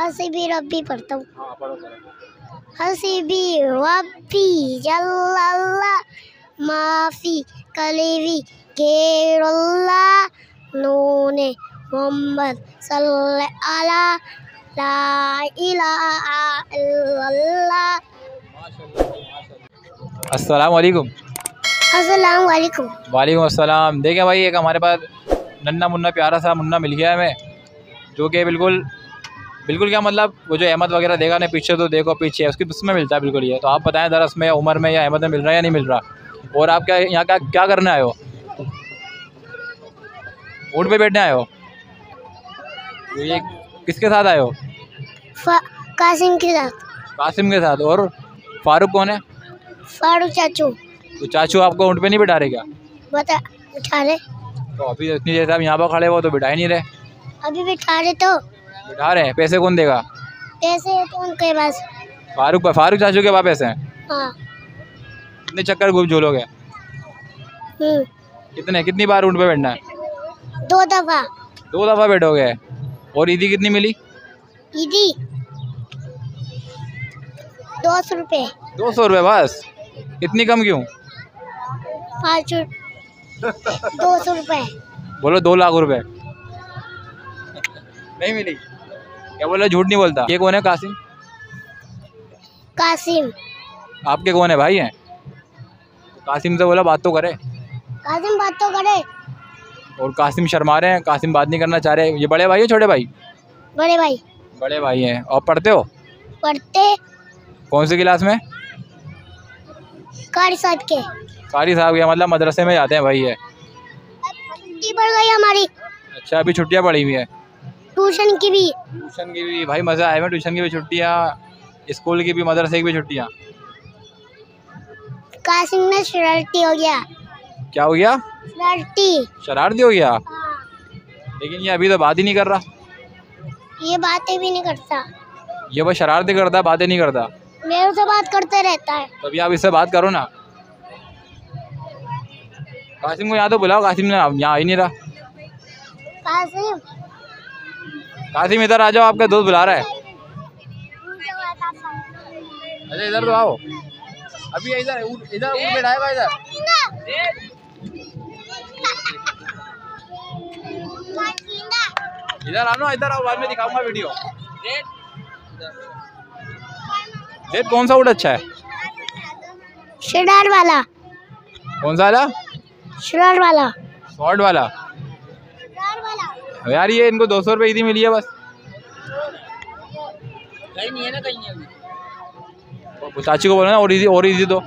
हसीबी रब्बी पढ़ता हूँ। हाँ हसीबी रब्बी जल्लल्ला माफ़ी कलीवी गेरुल्ला नूने मोहम्मद सल्लल्लाहु अला ला इलाहा इल्लल्लाह अस्सलाम वालेकुम अस्सलाम। वालेकुम वालेकुम अस्सलाम देखें भाई एक हमारे पास नन्ना मुन्ना प्यारा सा मुन्ना मिल गया है हमें जो कि बिल्कुल बिल्कुल क्या मतलब वो जो अहमद वगैरह देगा ना पीछे तो देखो पीछे उसकी उसमें मिलता है बिल्कुल ये। तो आप बताएँ दरअस में उम्र में या अहमद में मिल रहा है या नहीं मिल रहा? और आप क्या यहाँ का क्या करने आए हो? ऊँट पे बैठने आए हो? तो ये किसके साथ आए हो? कासिम के साथ। कासिम के साथ। और फारूक कौन है? फारूक चाचू। तो चाचू आपको ऊँट पे नहीं बिठा रहे क्या? बता उठा रहे। तो अभी इतनी देर से आप यहाँ पर खड़े हो तो बिठा ही नहीं रहे। अभी बिठा रहे तो बिठा रहे हैं? पैसे कौन देगा? पैसे तो उनके पास। फारूक फारूक चाचू के पास पैसे हैं? हाँ। कितने चक्कर घूम झूलोगे? हम्म। कितने कितनी बार ऊँट पे बैठना है? दो दफ़ा। दो दफ़ा बैठोगे? और ईदी कितनी मिली? ईदी? दो सौ रुपये दो सौ रुपये बस? इतनी कम क्यों? पाँच दो सौ रुपये बोलो दो लाख रुपए। नहीं मिली। क्या बोला? झूठ नहीं बोलता। ये कौन है? कासिम? कासिम। आपके कौन है? भाई हैं? कासिम से बोला बात तो करे। कासिम बात तो करे। और कासिम शर्मा रहे हैं। कासिम बात नहीं करना चाह रहे। ये बड़े भाई है? छोटे भाई? बड़े भाई। बड़े भाई हैं। और पढ़ते हो? पढ़ते। कौन सी क्लास में? कारी साहब के। कारी साहब के मतलब मदरसे में जाते हैं भाई है छुट्टी पड़ गई हमारी। अच्छा अभी छुट्टियाँ पड़ी हुई हैं। ट्यूशन की भी। ट्यूशन की भी। भाई मज़ा आया है ट्यूशन की भी छुट्टियाँ स्कूल की भी मदरसे की भी छुट्टियाँ। कासिम में शरारती हो गया। क्या हो गया? शरारती। शरारती हो गया? हाँ, लेकिन ये अभी तो बात ही नहीं कर रहा। ये बातें भी नहीं करता। ये बस शरारती करता है बातें नहीं करता। मेरे से बात करते रहता है। तभी आप इससे बात करो ना। कासिम को यहाँ तो बुलाओ कासिम ने यहाँ आ ही नहीं रहा। कासिम कासिम इधर आ जाओ आपका दोस्त बुला रहा है। अच्छा इधर तो आओ। अभी इधर इधर ऊँट बैठाएगा इधर। इधर आओ ना इधर आओ बाद में दिखाऊँगा वीडियो देख कौन सा ऊँट अच्छा है? शरार वाला। कौन सा वाला? शरार वाला। शॉर्ट वाला। यार ये इनको दो सौ रुपये ईदी मिली है बस। कहीं नहीं है ना कहीं चाची को बोलो ना और ईदी और ईदी दो।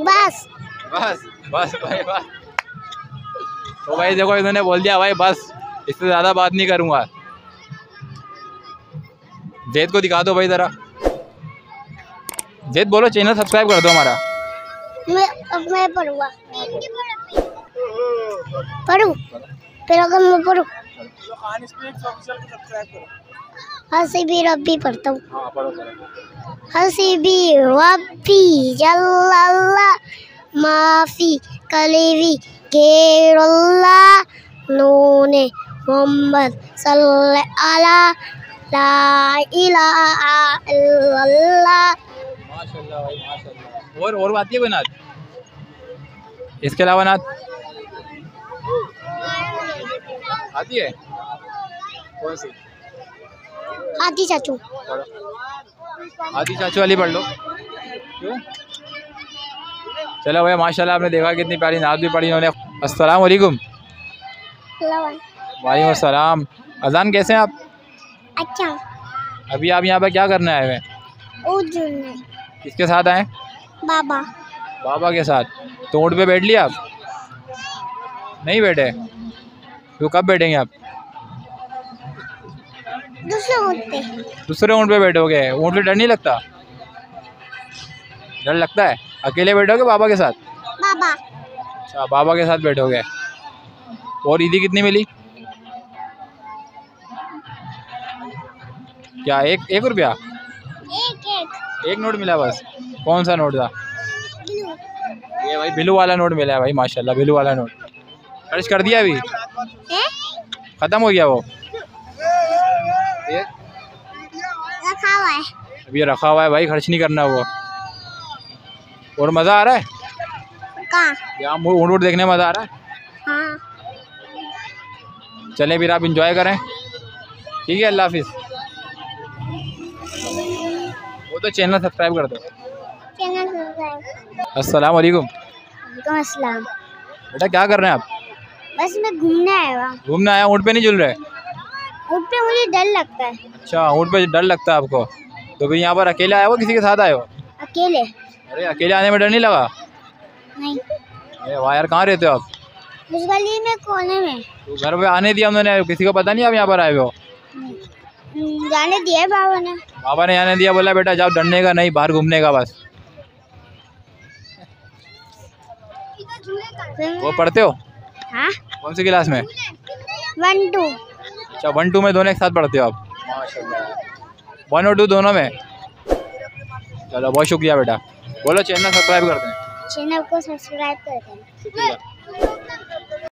बस। बस बस भाई बस। तो भाई देखो इन्होंने बोल दिया भाई बस इससे ज़्यादा बात नहीं करूँगा। जैद को दिखा दो भाई ज़रा। जैद बोलो चैनल सब्सक्राइब कर दो हमारा। मैं अब मैं पढ़ूँगा। पढ़ू अगर मैं पढ़ू। हसीबी रब्बी पढ़ता हूँ। हसीबी रब्बी, जल्लल्ला, माफ़ी कलीवी, गेरुल्ला, नूने मोहम्मद सल्लल्लाहु अला ला इलाहा इल्लल्लाह माशाल्लाह भाई माशाल्लाह और और आती है कोई नात इसके अलावा नात आती है? कौन सी? हाथी चाचू। आदि चाचू वाली पढ़ लो। क्यों? चलो भाई माशाल्लाह आपने देखा कितनी प्यारी नात भी पढ़ी इन्होंने। अस्सलाम वालेकुम। वालेकुम अस्सलाम अजान कैसे हैं आप? अच्छा। अभी आप यहाँ पे क्या करने आए हुए हैं? किसके साथ आए? बाबा। बाबा के साथ। तो ऊँट पे बैठ लिया आप? नहीं बैठे? तो कब बैठेंगे आप? दूसरे उठते दूसरे ऊँट पे बैठोगे? ऊँट पे डर नहीं लगता? डर लगता है? अकेले बैठोगे बाबा के साथ? बाबा अच्छा बाबा के साथ बैठोगे। और ईदी कितनी मिली? क्या एक एक रुपया? एक एक। एक नोट मिला बस। कौन सा नोट था? ये भाई बिलू वाला नोट मिला है भाई माशाल्लाह बिलू वाला नोट। खर्च कर दिया अभी? ख़त्म हो गया वो? ये रखा हुआ है। अभी रखा हुआ है भाई खर्च नहीं करना वो। और मज़ा आ रहा है? यहाँ ऊँट देखने में मज़ा आ रहा है? हाँ। चलें फिर आप इंजॉय करें। ठीक है अल्लाह हाफिज़। वो तो चैनल सब्सक्राइब कर दो। चैनल सब्सक्राइब अस्सलाम वालेकुम बेटा क्या कर रहे हैं आप? बस मैं घूमने आया हुआ। घूमने आया ऊँट पे नहीं झूल रहे? ऊँट पे मुझे डर लगता है। अच्छा ऊँट पे डर लगता है आपको? तो फिर यहाँ पर अकेले आए हो किसी के साथ आए हो अकेले। अरे अकेले आने में डर नहीं लगा? नहीं। अरे वाह यार कहाँ रहते हो आप? उस गली में कोने में। तो घर पे आने दिया उन्होंने किसी को पता नहीं आप यहाँ पर आए हो? हम्म, जाने दिया बाबा ने। बाबा ने आने दिया बोला बेटा जाओ डरने का नहीं बाहर घूमने का बस। वो पढ़ते हो? हाँ? कौन सी क्लास में? One two. अच्छा वन टू में दोनों एक साथ पढ़ते हो आप? वन और टू दोनों में? चलो बहुत शुक्रिया बेटा। बोलो चैनल सब्सक्राइब करते हैं चैनल को सब्सक्राइब करते शुक्रिया।